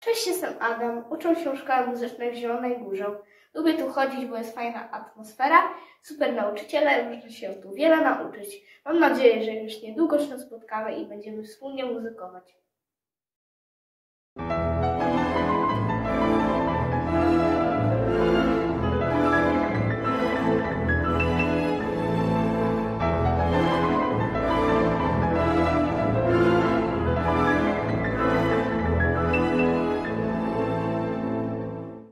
Cześć, jestem Adam. Uczę się w szkole muzycznej w Zielonej Górze. Lubię tu chodzić, bo jest fajna atmosfera, super nauczyciele, można się tu wiele nauczyć. Mam nadzieję, że już niedługo się spotkamy i będziemy wspólnie muzykować.